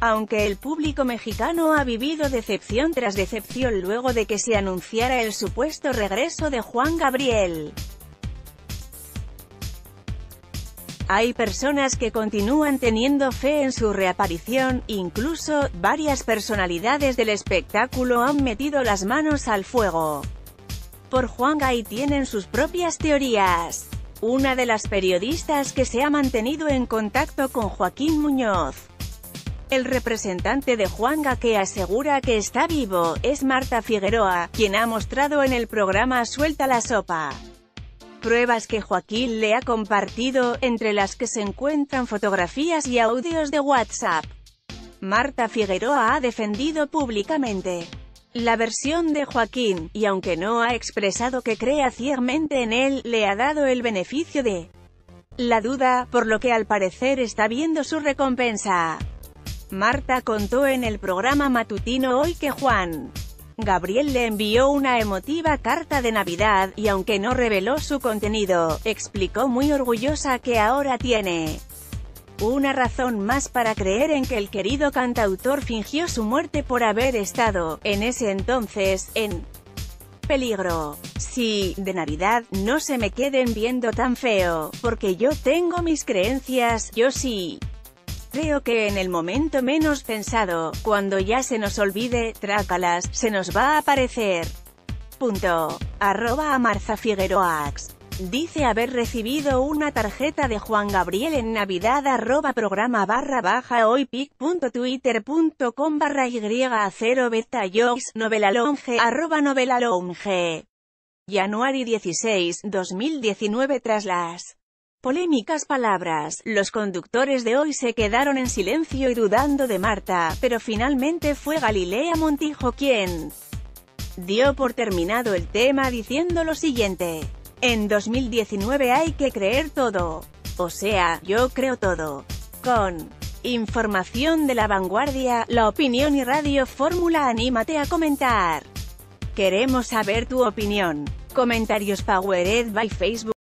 aunque el público mexicano ha vivido decepción tras decepción luego de que se anunciara el supuesto regreso de Juan Gabriel. Hay personas que continúan teniendo fe en su reaparición, incluso, varias personalidades del espectáculo han metido las manos al fuego. Por Juan Gay tienen sus propias teorías. Una de las periodistas que se ha mantenido en contacto con Joaquín Muñoz, el representante de Juanga que asegura que está vivo, es Marta Figueroa, quien ha mostrado en el programa Suelta la Sopa pruebas que Joaquín le ha compartido, entre las que se encuentran fotografías y audios de WhatsApp. Marta Figueroa ha defendido públicamente la versión de Joaquín, y aunque no ha expresado que crea ciegamente en él, le ha dado el beneficio de la duda, por lo que al parecer está viendo su recompensa. Marta contó en el programa matutino Hoy que Juan Gabriel le envió una emotiva carta de Navidad, y aunque no reveló su contenido, explicó muy orgullosa que ahora tiene una razón más para creer en que el querido cantautor fingió su muerte por haber estado, en ese entonces, en peligro. Sí, de Navidad, no se me queden viendo tan feo, porque yo tengo mis creencias, yo sí. Creo que en el momento menos pensado, cuando ya se nos olvide, trácalas, se nos va a aparecer. Punto. Arroba a Marza Figueroax. Dice haber recibido una tarjeta de Juan Gabriel en Navidad arroba programa barra baja hoypic.twitter.com barra y a 0 beta novela longe arroba novela longe. Januari 16, 2019 tras las Polémicas palabras, los conductores de hoy se quedaron en silencio y dudando de Marta, pero finalmente fue Galilea Montijo quien dio por terminado el tema diciendo lo siguiente. En 2019 hay que creer todo. O sea, yo creo todo. Con información de la vanguardia, la opinión y radio fórmula anímate a comentar. Queremos saber tu opinión. Comentarios Powered by Facebook.